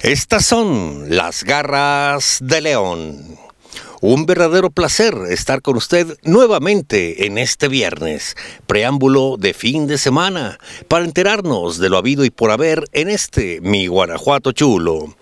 Estas son las garras de león. Un verdadero placer estar con usted nuevamente en este viernes, preámbulo de fin de semana, para enterarnos de lo habido y por haber en este mi Guanajuato chulo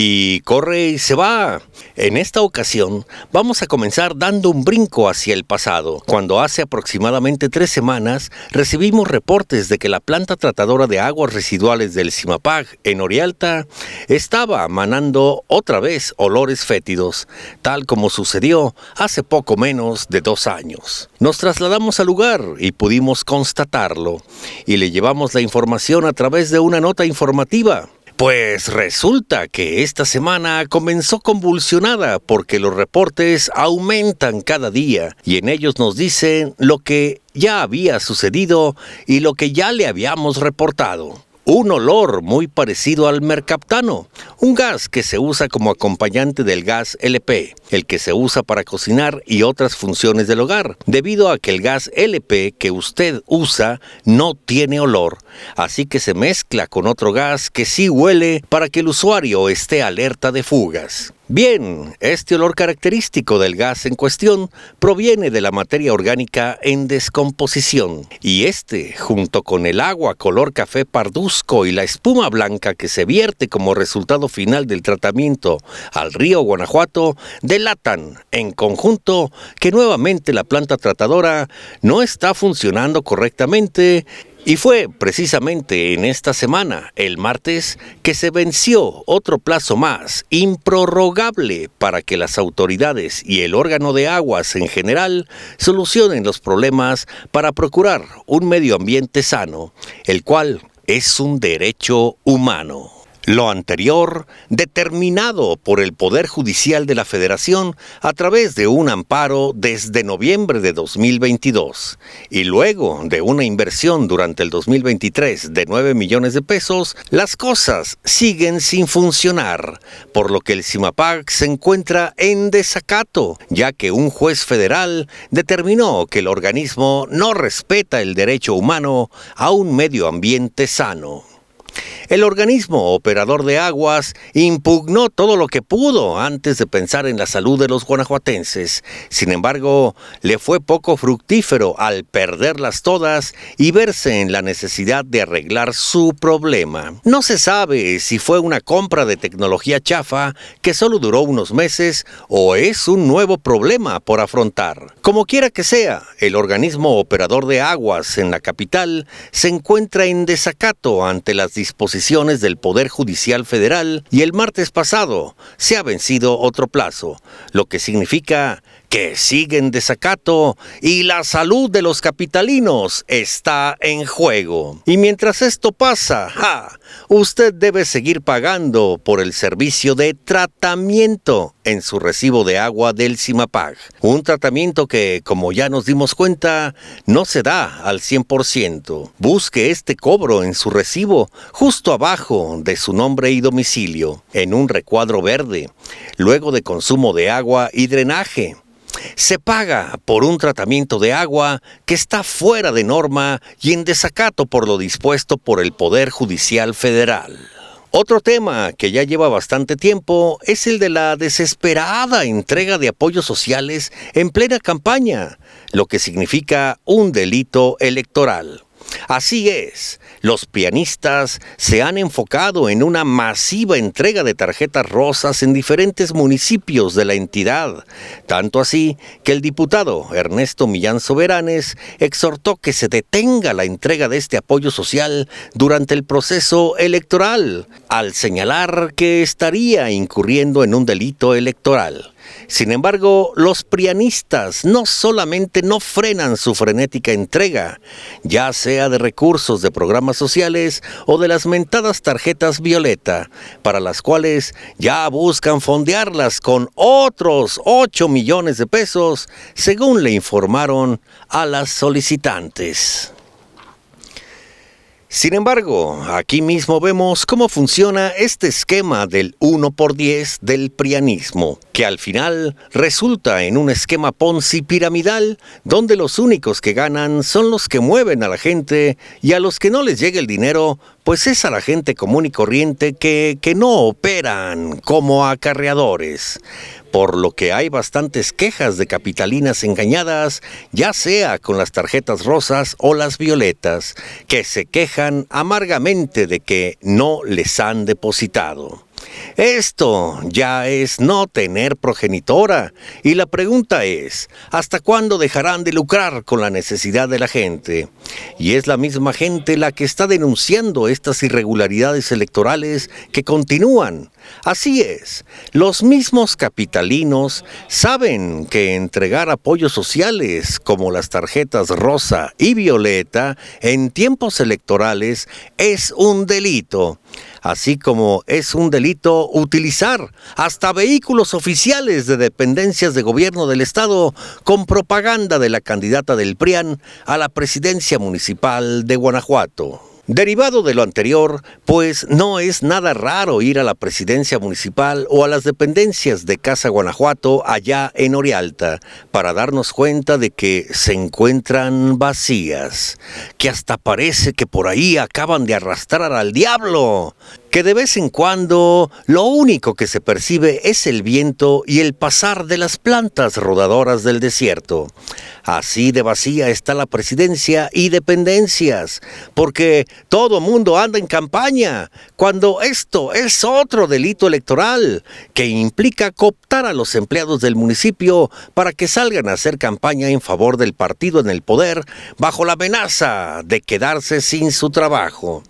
y corre y se va. En esta ocasión vamos a comenzar dando un brinco hacia el pasado, cuando hace aproximadamente tres semanas recibimos reportes de que la planta tratadora de aguas residuales del Simapag en Orialta estaba manando otra vez olores fétidos, tal como sucedió hace poco menos de dos años. Nos trasladamos al lugar y pudimos constatarlo, y le llevamos la información a través de una nota informativa. Pues resulta que esta semana comenzó convulsionada porque los reportes aumentan cada día y en ellos nos dicen lo que ya había sucedido y lo que ya le habíamos reportado un olor muy parecido al mercaptano, un gas que se usa como acompañante del gas LP, el que se usa para cocinar y otras funciones del hogar, debido a que el gas LP que usted usa no tiene olor, así que se mezcla con otro gas que sí huele para que el usuario esté alerta de fugas. Bien, este olor característico del gas en cuestión proviene de la materia orgánica en descomposición. Y este, junto con el agua color café parduzco y la espuma blanca que se vierte como resultado final del tratamiento al río Guanajuato, delatan en conjunto que nuevamente la planta tratadora no está funcionando correctamente y fue precisamente en esta semana, el martes, que se venció otro plazo más, improrrogable, para que las autoridades y el órgano de aguas en general solucionen los problemas para procurar un medio ambiente sano, el cual es un derecho humano. Lo anterior, determinado por el Poder Judicial de la Federación a través de un amparo desde noviembre de 2022 y luego de una inversión durante el 2023 de 9 millones de pesos, las cosas siguen sin funcionar, por lo que el CIMAPAC se encuentra en desacato, ya que un juez federal determinó que el organismo no respeta el derecho humano a un medio ambiente sano. El organismo operador de aguas impugnó todo lo que pudo antes de pensar en la salud de los guanajuatenses. Sin embargo, le fue poco fructífero al perderlas todas y verse en la necesidad de arreglar su problema. No se sabe si fue una compra de tecnología chafa que solo duró unos meses o es un nuevo problema por afrontar. Como quiera que sea, el organismo operador de aguas en la capital se encuentra en desacato ante las disposiciones del Poder Judicial Federal y el martes pasado se ha vencido otro plazo, lo que significa que siguen desacato y la salud de los capitalinos está en juego. Y mientras esto pasa, usted debe seguir pagando por el servicio de tratamiento en su recibo de agua del CIMAPAG. Un tratamiento que, como ya nos dimos cuenta, no se da al 100%. Busque este cobro en su recibo justo abajo de su nombre y domicilio, en un recuadro verde, luego de consumo de agua y drenaje se paga por un tratamiento de agua que está fuera de norma y en desacato por lo dispuesto por el Poder Judicial Federal. Otro tema que ya lleva bastante tiempo es el de la desesperada entrega de apoyos sociales en plena campaña, lo que significa un delito electoral. Así es, los pianistas se han enfocado en una masiva entrega de tarjetas rosas en diferentes municipios de la entidad, tanto así que el diputado Ernesto Millán Soberanes exhortó que se detenga la entrega de este apoyo social durante el proceso electoral, al señalar que estaría incurriendo en un delito electoral. Sin embargo, los prianistas no solamente no frenan su frenética entrega, ya sea de recursos de programas sociales o de las mentadas tarjetas violeta, para las cuales ya buscan fondearlas con otros 8 millones de pesos, según le informaron a las solicitantes. Sin embargo, aquí mismo vemos cómo funciona este esquema del 1 por 10 del prianismo, que al final resulta en un esquema Ponzi piramidal donde los únicos que ganan son los que mueven a la gente y a los que no les llega el dinero pues es a la gente común y corriente que, que no operan como acarreadores por lo que hay bastantes quejas de capitalinas engañadas, ya sea con las tarjetas rosas o las violetas, que se quejan amargamente de que no les han depositado. Esto ya es no tener progenitora. Y la pregunta es, ¿hasta cuándo dejarán de lucrar con la necesidad de la gente? Y es la misma gente la que está denunciando estas irregularidades electorales que continúan. Así es, los mismos capitalinos saben que entregar apoyos sociales como las tarjetas rosa y violeta en tiempos electorales es un delito así como es un delito utilizar hasta vehículos oficiales de dependencias de gobierno del Estado con propaganda de la candidata del PRIAN a la presidencia municipal de Guanajuato. Derivado de lo anterior, pues no es nada raro ir a la presidencia municipal o a las dependencias de Casa Guanajuato allá en Orialta para darnos cuenta de que se encuentran vacías, que hasta parece que por ahí acaban de arrastrar al diablo que de vez en cuando lo único que se percibe es el viento y el pasar de las plantas rodadoras del desierto. Así de vacía está la presidencia y dependencias, porque todo mundo anda en campaña, cuando esto es otro delito electoral que implica cooptar a los empleados del municipio para que salgan a hacer campaña en favor del partido en el poder bajo la amenaza de quedarse sin su trabajo.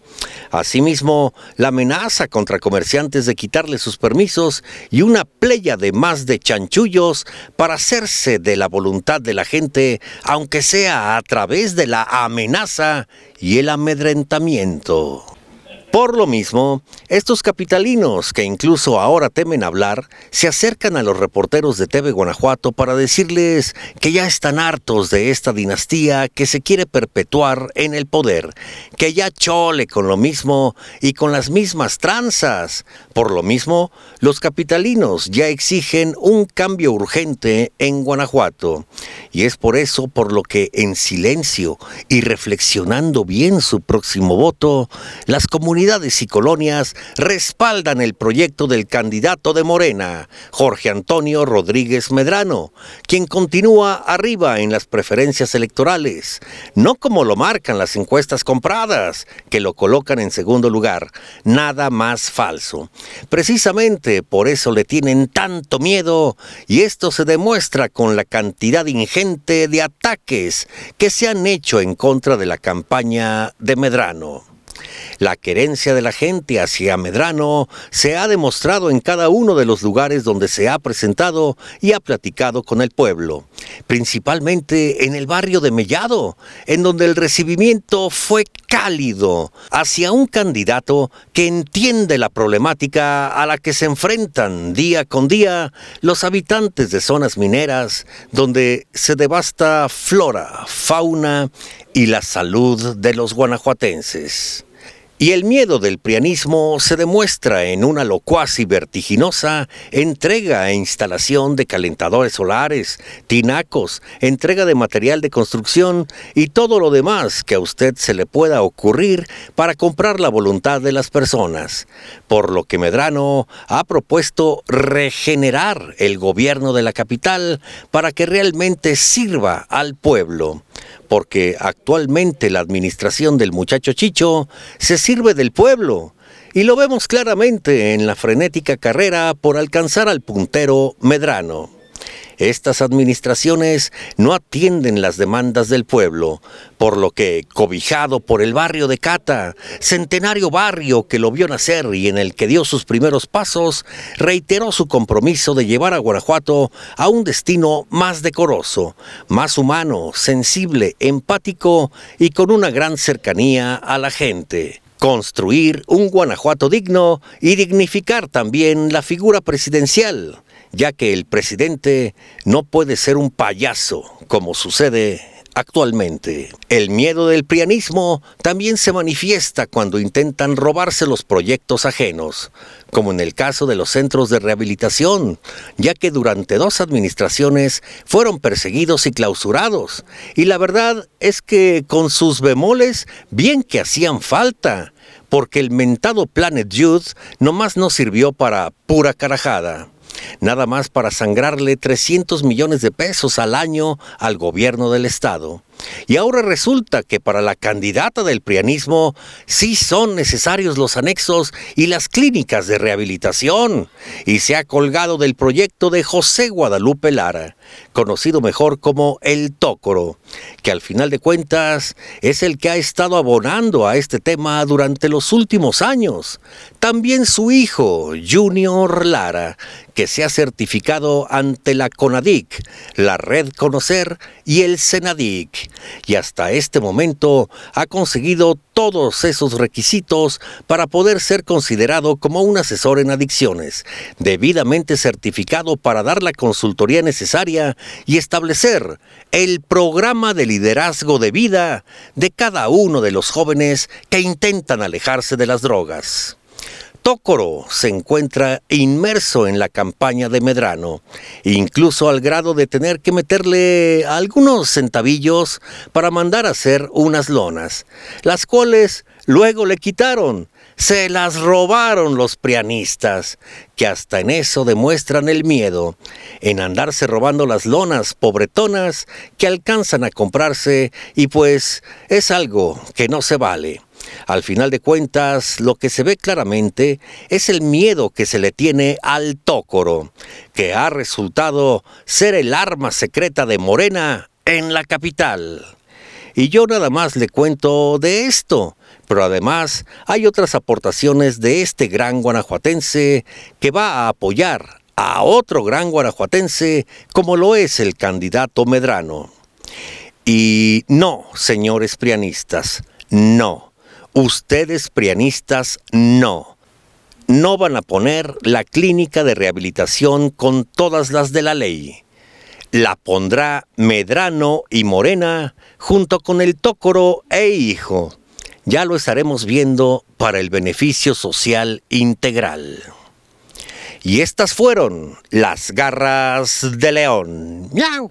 Asimismo, la amenaza contra comerciantes de quitarle sus permisos y una playa de más de chanchullos para hacerse de la voluntad de la gente, aunque sea a través de la amenaza y el amedrentamiento. Por lo mismo, estos capitalinos, que incluso ahora temen hablar, se acercan a los reporteros de TV Guanajuato para decirles que ya están hartos de esta dinastía que se quiere perpetuar en el poder, que ya chole con lo mismo y con las mismas tranzas. Por lo mismo, los capitalinos ya exigen un cambio urgente en Guanajuato. Y es por eso por lo que en silencio y reflexionando bien su próximo voto, las comunidades y colonias respaldan el proyecto del candidato de Morena, Jorge Antonio Rodríguez Medrano, quien continúa arriba en las preferencias electorales, no como lo marcan las encuestas compradas, que lo colocan en segundo lugar, nada más falso. Precisamente por eso le tienen tanto miedo y esto se demuestra con la cantidad ingente de ataques que se han hecho en contra de la campaña de Medrano. La querencia de la gente hacia Medrano se ha demostrado en cada uno de los lugares donde se ha presentado y ha platicado con el pueblo, principalmente en el barrio de Mellado, en donde el recibimiento fue cálido hacia un candidato que entiende la problemática a la que se enfrentan día con día los habitantes de zonas mineras donde se devasta flora, fauna y la salud de los guanajuatenses. Y el miedo del prianismo se demuestra en una locuaz y vertiginosa entrega e instalación de calentadores solares, tinacos, entrega de material de construcción y todo lo demás que a usted se le pueda ocurrir para comprar la voluntad de las personas. Por lo que Medrano ha propuesto regenerar el gobierno de la capital para que realmente sirva al pueblo porque actualmente la administración del muchacho Chicho se sirve del pueblo y lo vemos claramente en la frenética carrera por alcanzar al puntero Medrano. Estas administraciones no atienden las demandas del pueblo, por lo que, cobijado por el barrio de Cata, centenario barrio que lo vio nacer y en el que dio sus primeros pasos, reiteró su compromiso de llevar a Guanajuato a un destino más decoroso, más humano, sensible, empático y con una gran cercanía a la gente. Construir un Guanajuato digno y dignificar también la figura presidencial, ya que el presidente no puede ser un payaso como sucede Actualmente, el miedo del prianismo también se manifiesta cuando intentan robarse los proyectos ajenos, como en el caso de los centros de rehabilitación, ya que durante dos administraciones fueron perseguidos y clausurados, y la verdad es que con sus bemoles bien que hacían falta, porque el mentado Planet Youth nomás no sirvió para pura carajada nada más para sangrarle 300 millones de pesos al año al gobierno del estado. Y ahora resulta que para la candidata del prianismo sí son necesarios los anexos y las clínicas de rehabilitación. Y se ha colgado del proyecto de José Guadalupe Lara, conocido mejor como el Tócoro, que al final de cuentas es el que ha estado abonando a este tema durante los últimos años. También su hijo, Junior Lara, que se ha certificado ante la CONADIC, la Red Conocer y el SENADIC, y hasta este momento ha conseguido todos esos requisitos para poder ser considerado como un asesor en adicciones, debidamente certificado para dar la consultoría necesaria y establecer el programa de liderazgo de vida de cada uno de los jóvenes que intentan alejarse de las drogas. Tócoro se encuentra inmerso en la campaña de Medrano, incluso al grado de tener que meterle algunos centavillos para mandar a hacer unas lonas, las cuales luego le quitaron. Se las robaron los prianistas, que hasta en eso demuestran el miedo, en andarse robando las lonas pobretonas que alcanzan a comprarse y pues es algo que no se vale. Al final de cuentas, lo que se ve claramente es el miedo que se le tiene al tócoro, que ha resultado ser el arma secreta de Morena en la capital. Y yo nada más le cuento de esto, pero además hay otras aportaciones de este gran guanajuatense que va a apoyar a otro gran guanajuatense como lo es el candidato Medrano. Y no, señores prianistas, no. Ustedes prianistas no. No van a poner la clínica de rehabilitación con todas las de la ley. La pondrá Medrano y Morena junto con el Tócoro e Hijo. Ya lo estaremos viendo para el beneficio social integral. Y estas fueron las garras de león. ¡Miau!